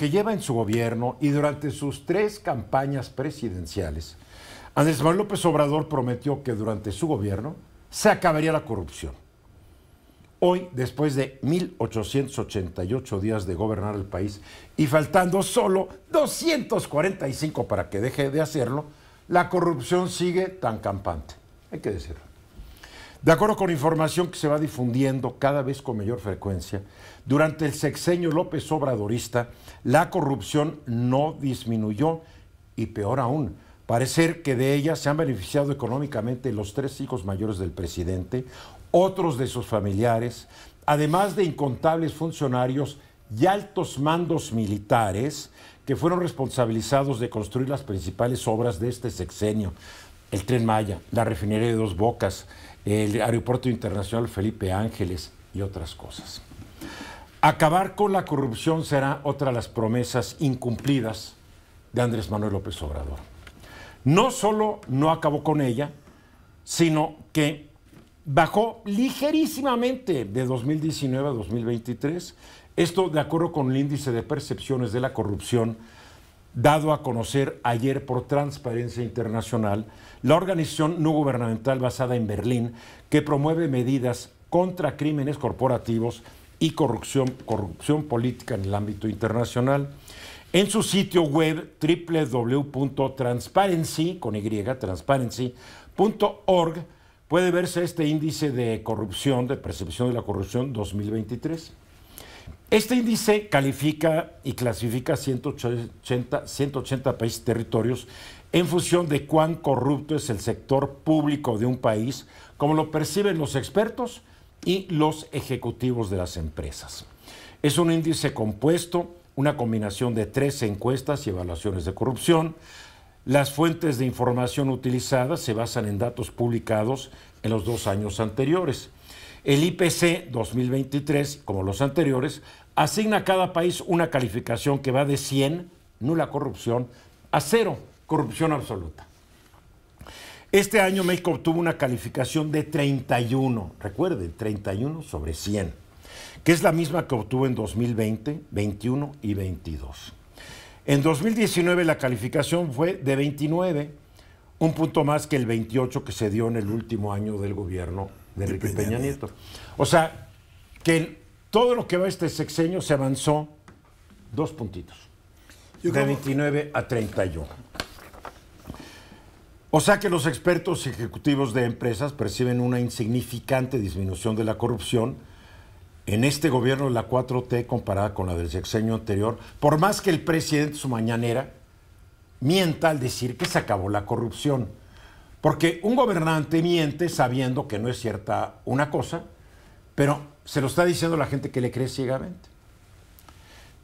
que lleva en su gobierno y durante sus tres campañas presidenciales, Andrés Manuel López Obrador prometió que durante su gobierno se acabaría la corrupción. Hoy, después de 1888 días de gobernar el país y faltando solo 245 para que deje de hacerlo, la corrupción sigue tan campante. Hay que decirlo. De acuerdo con información que se va difundiendo cada vez con mayor frecuencia, durante el sexenio López Obradorista, la corrupción no disminuyó y peor aún, parecer que de ella se han beneficiado económicamente los tres hijos mayores del presidente, otros de sus familiares, además de incontables funcionarios y altos mandos militares que fueron responsabilizados de construir las principales obras de este sexenio, el tren Maya, la refinería de Dos Bocas, el aeropuerto internacional Felipe Ángeles y otras cosas. Acabar con la corrupción será otra de las promesas incumplidas de Andrés Manuel López Obrador. No solo no acabó con ella, sino que bajó ligerísimamente de 2019 a 2023. Esto de acuerdo con el índice de percepciones de la corrupción dado a conocer ayer por Transparencia Internacional, la organización no gubernamental basada en Berlín que promueve medidas contra crímenes corporativos y corrupción, política en el ámbito internacional. En su sitio web www.transparency, con Y, transparency.org, puede verse este índice de corrupción, de percepción de la corrupción 2023. Este índice califica y clasifica 180, 180 países y territorios en función de cuán corrupto es el sector público de un país, como lo perciben los expertos y los ejecutivos de las empresas. Es un índice compuesto, una combinación de tres encuestas y evaluaciones de corrupción, las fuentes de información utilizadas se basan en datos publicados en los dos años anteriores. El IPC 2023, como los anteriores, asigna a cada país una calificación que va de 100, nula corrupción, a cero, corrupción absoluta. Este año México obtuvo una calificación de 31, recuerden, 31 sobre 100, que es la misma que obtuvo en 2020, 21 y 22. En 2019 la calificación fue de 29, un punto más que el 28 que se dio en el último año del gobierno de Enrique Peña, Nieto. O sea, que todo lo que va este sexenio se avanzó dos puntitos. de 29 a 31. O sea que los expertos ejecutivos de empresas perciben una insignificante disminución de la corrupción en este gobierno de la 4T comparada con la del sexenio anterior, por más que el presidente su mañanera mienta al decir que se acabó la corrupción. Porque un gobernante miente sabiendo que no es cierta una cosa, pero se lo está diciendo la gente que le cree ciegamente.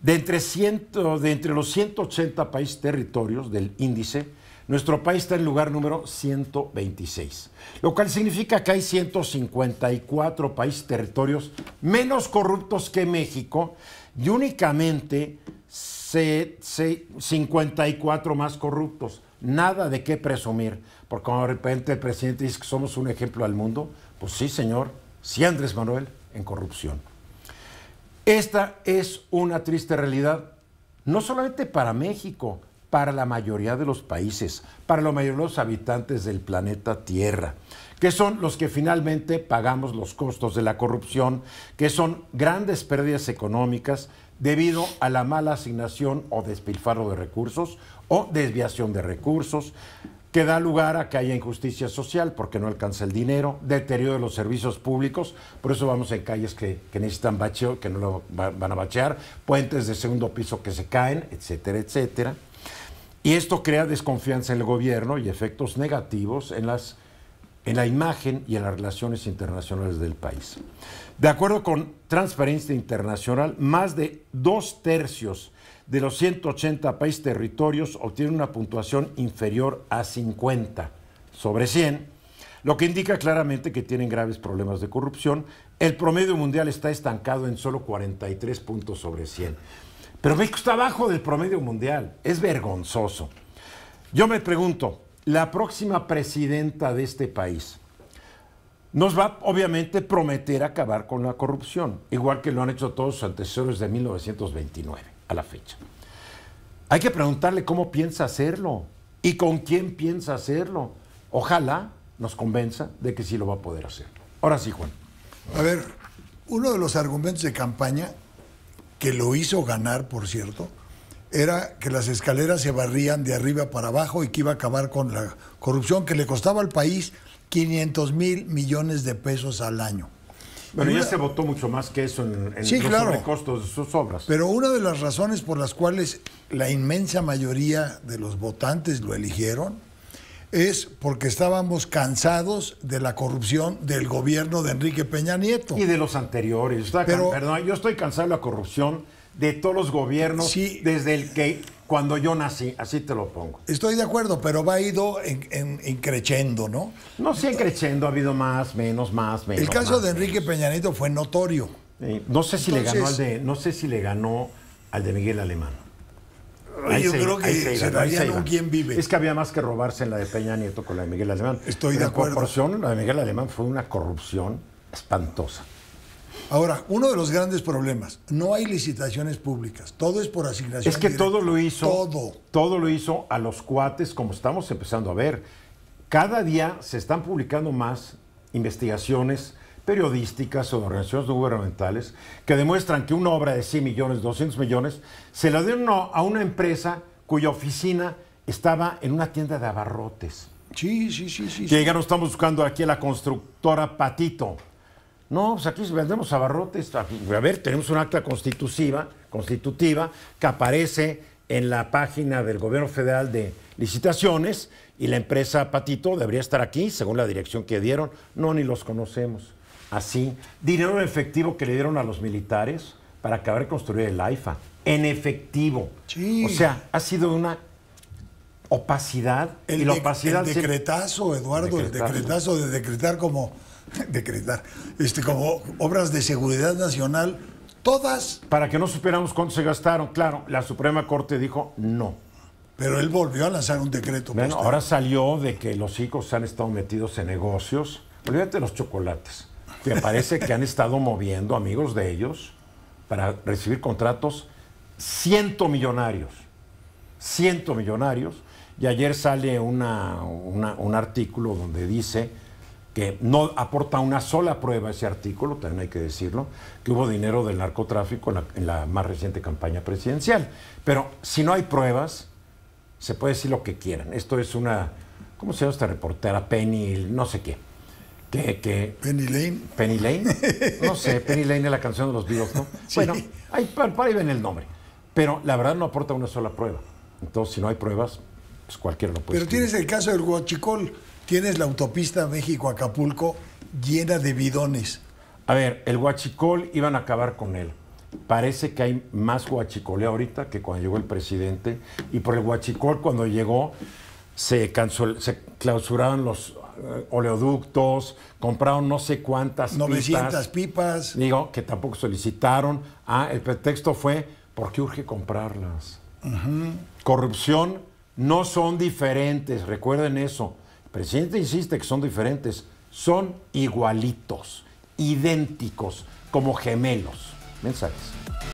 De entre, ciento, de entre los 180 países territorios del índice, nuestro país está en lugar número 126, lo cual significa que hay 154 países territorios menos corruptos que México y únicamente 54 más corruptos. Nada de qué presumir, porque como de repente el presidente dice que somos un ejemplo al mundo, pues sí, señor, sí, Andrés Manuel, en corrupción. Esta es una triste realidad, no solamente para México, para la mayoría de los países, para la mayoría de los habitantes del planeta Tierra, que son los que finalmente pagamos los costos de la corrupción, que son grandes pérdidas económicas debido a la mala asignación o despilfarro de recursos o desviación de recursos, que da lugar a que haya injusticia social porque no alcanza el dinero, deterioro de los servicios públicos, por eso vamos en calles que, necesitan bacheo, que no lo van a bachear, puentes de segundo piso que se caen, etcétera, etcétera. Y esto crea desconfianza en el gobierno y efectos negativos en, las, en la imagen y en las relaciones internacionales del país. De acuerdo con Transparencia Internacional, más de dos tercios de los 180 países territorios obtienen una puntuación inferior a 50 sobre 100, lo que indica claramente que tienen graves problemas de corrupción. El promedio mundial está estancado en solo 43 puntos sobre 100. Pero México está abajo del promedio mundial. Es vergonzoso. Yo me pregunto, la próxima presidenta de este país nos va obviamente prometer acabar con la corrupción, igual que lo han hecho todos sus antecesores de 1929 a la fecha. Hay que preguntarle cómo piensa hacerlo y con quién piensa hacerlo. Ojalá nos convenza de que sí lo va a poder hacer. Ahora sí, Juan. A ver, uno de los argumentos de campaña, que lo hizo ganar, por cierto, era que las escaleras se barrían de arriba para abajo y que iba a acabar con la corrupción que le costaba al país 500 mil millones de pesos al año. Bueno, ya se votó mucho más que eso en, en Sí, los claro. sobrecostos de sus obras. Pero una de las razones por las cuales la inmensa mayoría de los votantes lo eligieron es porque estábamos cansados de la corrupción del gobierno de Enrique Peña Nieto. Y de los anteriores. Pero- perdón, yo estoy cansado de la corrupción de todos los gobiernos Sí. desde el que cuando yo nací, así te lo pongo. Estoy de acuerdo, pero va ido en, en- en creciendo, ¿no? No sigue creciendo, ha habido más, menos, más, menos. El caso más, de Enrique Peña Nieto fue notorio. Eh, no sé si le ganó al de, no sé si le ganó al de Miguel Alemán. Yo se- creo que se, iba, ahí darían iba. un quién vive. Es que había más que robarse en la de Peña Nieto con la de Miguel Alemán. Estoy de Pero en acuerdo. proporción, la de Miguel Alemán fue una corrupción espantosa. Ahora, uno de los grandes problemas, no hay licitaciones públicas, todo es por asignación. Es que directa. todo lo hizo. Todo. Todo lo hizo a los cuates, como estamos empezando a ver. Cada día se están publicando más investigaciones periodísticas o de organizaciones gubernamentales que demuestran que una obra de 100 millones, 200 millones, se la dieron a una empresa cuya oficina estaba en una tienda de abarrotes. Sí, sí, sí, sí. Que llegaron, estamos buscando aquí a la constructora Patito. No, pues aquí vendemos abarrotes. A ver, tenemos un acta constitutiva, constitutiva que aparece en la página del gobierno federal de licitaciones y la empresa Patito debería estar aquí, según la dirección que dieron. No, ni los conocemos. Así. Dinero en efectivo que le dieron a los militares para acabar de construir el AIFA. En efectivo. Sí. O sea, ha sido una opacidad. El, y la de- opacidad el decretazo, Eduardo, el decretazo de decretar como decretar, este, como obras de seguridad nacional, todas, para que no supiéramos cuánto se gastaron. Claro, la Suprema Corte dijo no. pero él volvió a lanzar un decreto. Bueno, posterior. ahora salió de que los hijos han estado metidos en negocios. Olvídate de los chocolates. Que parece que han estado moviendo amigos de ellos para recibir contratos ciento millonarios. Ciento millonarios. Y ayer sale una- una- un artículo donde dice que no aporta una sola prueba ese artículo, también hay que decirlo, que hubo dinero del narcotráfico en la, en la más reciente campaña presidencial. Pero si no hay pruebas, se puede decir lo que quieran. Esto es una, ¿cómo se llama esta reportera? Penny, no sé qué. Que, que Penny Lane. Penny Lane. No sé, Penny Lane es la canción de los Beatles, ¿no? Sí. Bueno, ahí, ahí ven el nombre. Pero la verdad no aporta una sola prueba. Entonces, si no hay pruebas, pues cualquiera lo puede Pero escribir. tienes el caso del Huachicol, tienes la autopista México-Acapulco llena de bidones. A ver, el huachicol iban a acabar con él. Parece que hay más huachicoleo ahorita que cuando llegó el presidente. Y por el huachicol, cuando llegó, se, cancel- se clausuraron los eh, oleoductos, compraron no sé cuántas 900 pipas. pipas. Digo, que tampoco solicitaron. Ah, el pretexto fue, ¿por qué urge comprarlas? Corrupción no son diferentes, recuerden eso. Presidente insiste que son diferentes, son igualitos, idénticos, como gemelos. Mensajes.